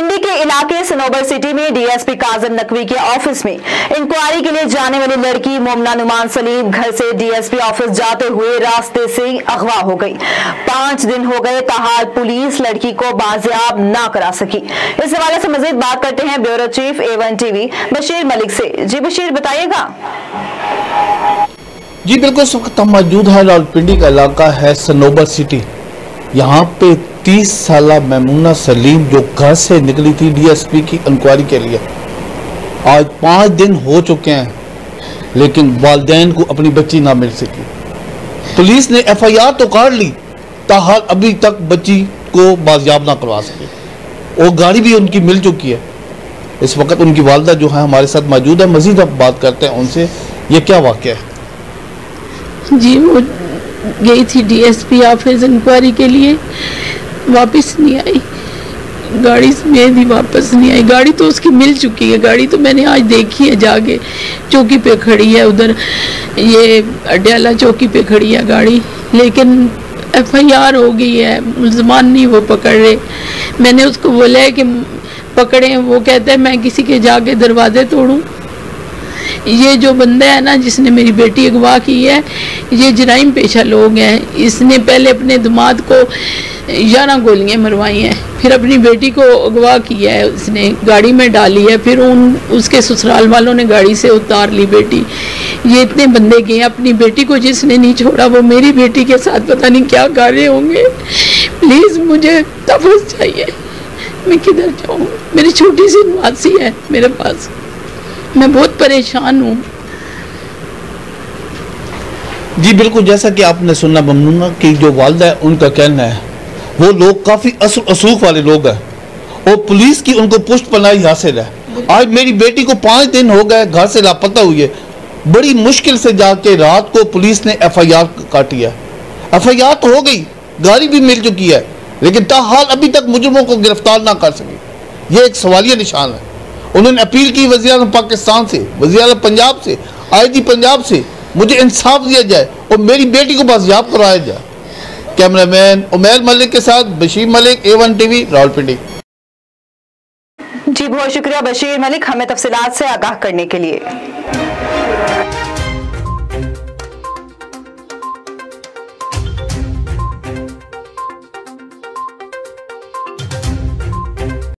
रावलपिंडी के इलाके सनोबर सिटी में डीएसपी काजम नकवी के ऑफ़िस में इंक्वायरी के लिए जाने वाली लड़की मोमना नुमान सलीम घर से डीएसपी ऑफ़िस जाते हुए रास्ते से अगवा हो गई। पाँच दिन हो गए ताहाल पुलिस लड़की को बाजियाब ना करा सकी। इस हवाले से मजीद बात करते हैं bureau chief A one TV Bashir Malik से। जी बशीर, बताइएगा। जी, बिल्कुल, इस वक्त हम मौजूद हैं रावलपिंडी का इलाका है सनोबर सिटी। यहाँ पे 30 साल मैमूना सलीम जो घर से निकली थी डीएसपी की इंक्वायरी के लिए। आज पाँच दिन हो चुके हैं, लेकिन वालदेन को अपनी बच्ची ना मिल सकी। पुलिस ने एफआईआर तो काट ली ताहाल अभी तक बच्ची को बाजियाब ना करवा सके। और गाड़ी भी उनकी मिल चुकी है। इस वक्त उनकी वालदा जो है हमारे साथ मौजूद है। मजीद अब बात करते हैं उनसे। ये क्या वाक़ है? जी, वो गई थी डीएसपी ऑफ़िस इंक्वायरी के लिए। वापस नहीं आई। गाड़ी में भी वापस नहीं आई। गाड़ी तो उसकी मिल चुकी है। गाड़ी तो मैंने आज देखी है जाके। चौकी पे खड़ी है उधर। ये अड्याला चौकी पे खड़ी है गाड़ी। लेकिन एफआईआर हो गई है। मुलजमान नहीं वो पकड़ रहे। मैंने उसको बोला है कि पकड़े वो कहता है, मैं किसी के जाके दरवाजे तोड़ूं। ये जो बंदा है ना, जिसने मेरी बेटी अगवा की है, ये जराइम पेशा लोग हैं। इसने पहले अपने दामाद को ग्यारह गोलियाँ मरवाई हैं, फिर अपनी बेटी को अगवा किया है, उसने गाड़ी में डाली है, फिर उन, उसके ससुराल वालों ने गाड़ी से उतार ली बेटी। ये इतने बंदे गए अपनी बेटी को जिसने नहीं छोड़ा, वो मेरी बेटी के साथ पता नहीं क्या कर रहे होंगे। प्लीज़ मुझे तफस चाहिए, मैं किधर जाऊँ? मेरी छोटी सी नवासी है मेरे पास। मैं बहुत परेशान हूँ। जी, बिल्कुल, जैसा कि आपने सुना, ममनूना की जो वालदा है, उनका कहना है, वो लोग काफ़ी असूख वाले लोग हैं। और पुलिस की उनको पुष्ट पनाही हासिल है। आज मेरी बेटी को पाँच दिन हो गए, घर से लापता हुई है। बड़ी मुश्किल से जाके रात को पुलिस ने एफआईआर काटी है। एफआईआर तो हो गई, गाड़ी भी मिल चुकी है, लेकिन ताहाल अभी तक मुजरमों को गिरफ़्तार ना कर सके। ये एक सवालिया निशान है। उन्होंने अपील की वजी पाकिस्तान से वजी पंजाब से आई जी पंजाब से, मुझे इंसाफ दिया जाए और मेरी बेटी को बाजियाब कराया जाए। कैमरामैन उमेर मलिक के साथ Bashir Malik A one TV Rawalpindi. जी, बहुत शुक्रिया बशीर मलिक, हमें तफसीत से आगाह करने के लिए।